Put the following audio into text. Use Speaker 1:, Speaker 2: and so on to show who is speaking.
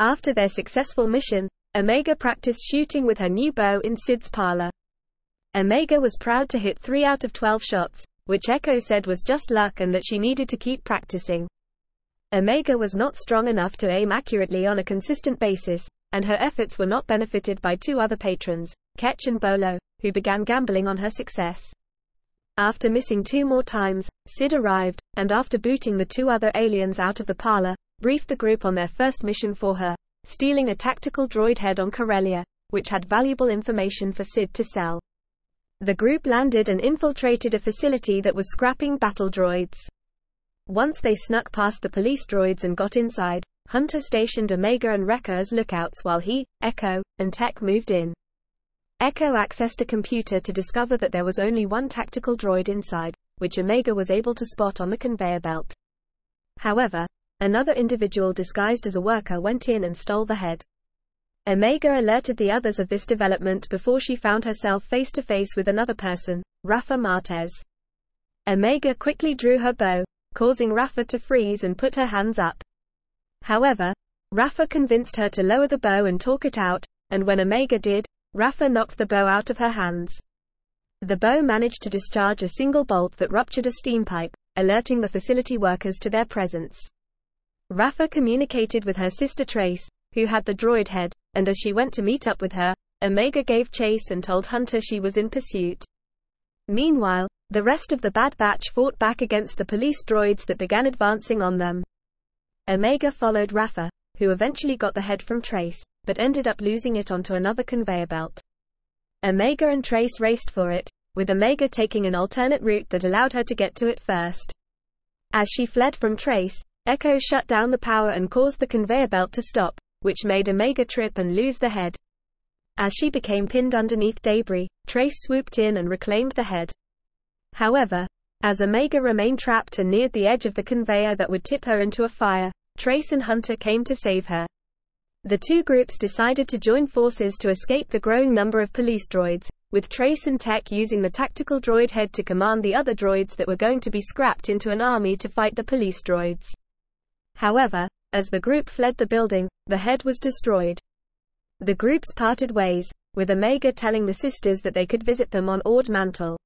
Speaker 1: After their successful mission, Omega practiced shooting with her new bow in Cid's parlor. Omega was proud to hit 3 out of 12 shots, which Echo said was just luck and that she needed to keep practicing. Omega was not strong enough to aim accurately on a consistent basis, and her efforts were not benefited by two other patrons, Ketch and Bolo, who began gambling on her success. After missing two more times, Cid arrived, and after booting the two other aliens out of the parlor, briefed the group on their first mission for her, stealing a tactical droid head on Corellia, which had valuable information for Cid to sell. The group landed and infiltrated a facility that was scrapping battle droids. Once they snuck past the police droids and got inside, Hunter stationed Omega and Wrecker as lookouts while he, Echo, and Tech moved in. Echo accessed a computer to discover that there was only one tactical droid inside, which Omega was able to spot on the conveyor belt. However, another individual disguised as a worker went in and stole the head. Omega alerted the others of this development before she found herself face to face with another person, Rafa Martez. Omega quickly drew her bow, causing Rafa to freeze and put her hands up. However, Rafa convinced her to lower the bow and talk it out, and when Omega did, Rafa knocked the bow out of her hands. The bow managed to discharge a single bolt that ruptured a steam pipe, alerting the facility workers to their presence. Rafa communicated with her sister Trace, who had the droid head, and as she went to meet up with her, Omega gave chase and told Hunter she was in pursuit. Meanwhile, the rest of the Bad Batch fought back against the police droids that began advancing on them. Omega followed Rafa, who eventually got the head from Trace, but ended up losing it onto another conveyor belt. Omega and Trace raced for it, with Omega taking an alternate route that allowed her to get to it first. As she fled from Trace, Echo shut down the power and caused the conveyor belt to stop, which made Omega trip and lose the head. As she became pinned underneath debris, Trace swooped in and reclaimed the head. However, as Omega remained trapped and neared the edge of the conveyor that would tip her into a fire, Trace and Hunter came to save her. The two groups decided to join forces to escape the growing number of police droids, with Trace and Tech using the tactical droid head to command the other droids that were going to be scrapped into an army to fight the police droids. However, as the group fled the building, the head was destroyed. The groups parted ways, with Omega telling the sisters that they could visit them on Ord Mantell.